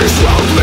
this world